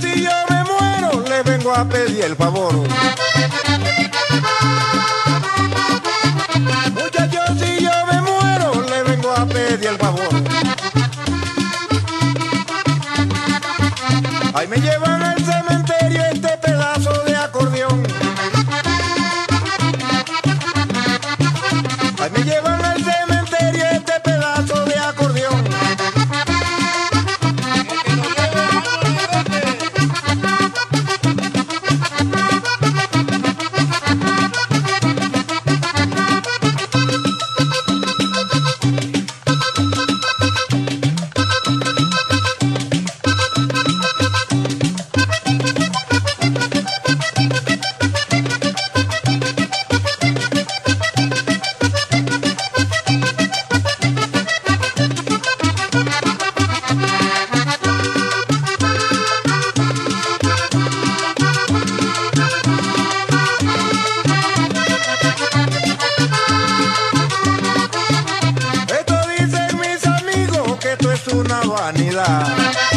Si yo me muero, le vengo a pedir el favor. Muchachos, si yo me muero, le vengo a pedir el favor. Ahí me llevan al cementerio wà nílà.